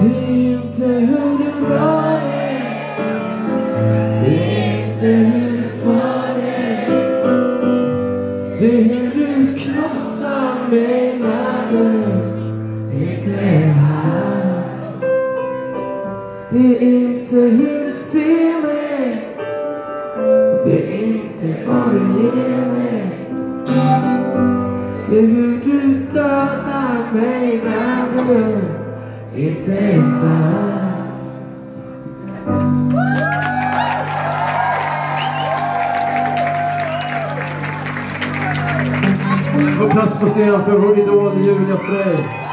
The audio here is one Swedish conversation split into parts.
Det är inte hur du rör dig. Det är inte hur du för dig. Det är hur du krossar mig när du inte är här. Det är inte hur du ser mig. Det är inte vad du ger mig. Det är hur du dödar mig It takes time. På plats på scen för vår idol Julia Frey.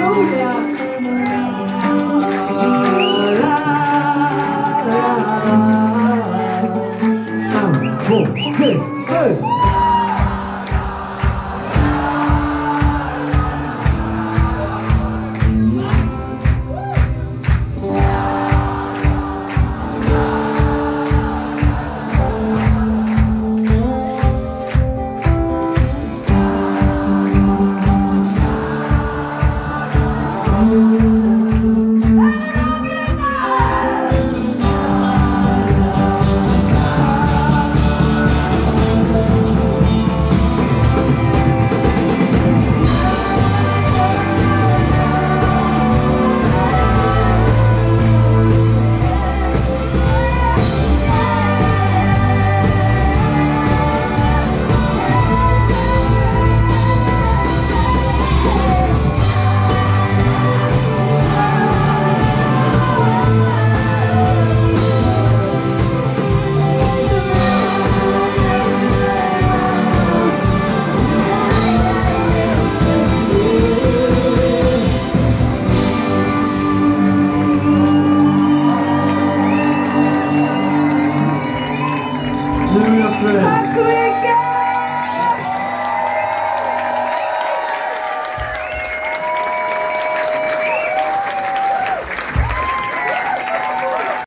逗你呢